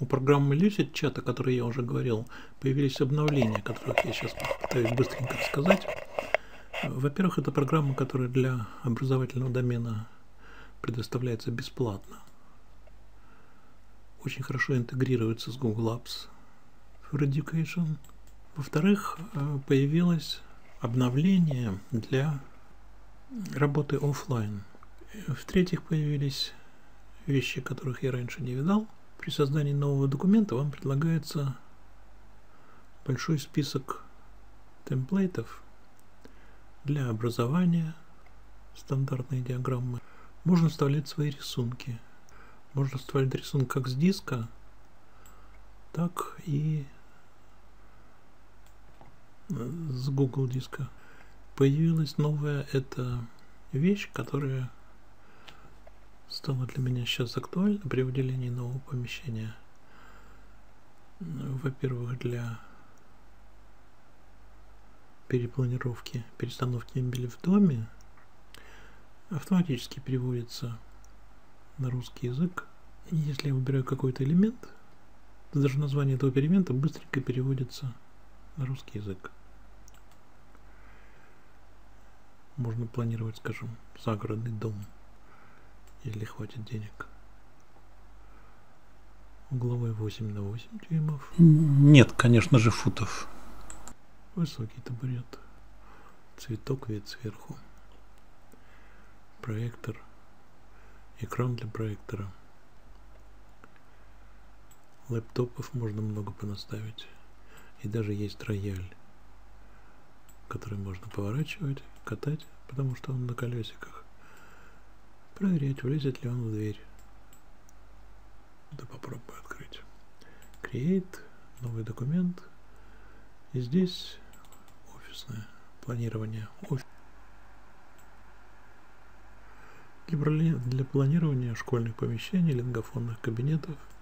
У программы Lucid Chat, о которой я уже говорил, появились обновления, о которых я сейчас попытаюсь быстренько рассказать. Во-первых, это программа, которая для образовательного домена предоставляется бесплатно. Очень хорошо интегрируется с Google Apps for Education. Во-вторых, э, появилось обновление для работы офлайн. В-третьих, появились вещи, которых я раньше не видал. При создании нового документа вам предлагается большой список темплейтов для образования, стандартные диаграммы. Можно вставлять свои рисунки. Можно вставлять рисунок как с диска, так и с Google диска. Появилась новая эта вещь, которая стало для меня сейчас актуально при выделении нового помещения. Во-первых, для перепланировки, перестановки мебели в доме автоматически переводится на русский язык. Если я выбираю какой-то элемент, то даже название этого элемента быстренько переводится на русский язык. Можно планировать, скажем, загородный дом – если хватит денег. Угловой 8 на 8 дюймов. Нет, конечно же, футов. Высокий табурет. Цветок вид сверху. Проектор. Экран для проектора. Лэптопов можно много понаставить. И даже есть рояль, который можно поворачивать, катать, потому что он на колесиках проверять, влезет ли он в дверь. Да попробую открыть. Create, новый документ. И здесь офисное планирование. Офис. Для, планирования школьных помещений, лингофонных кабинетов –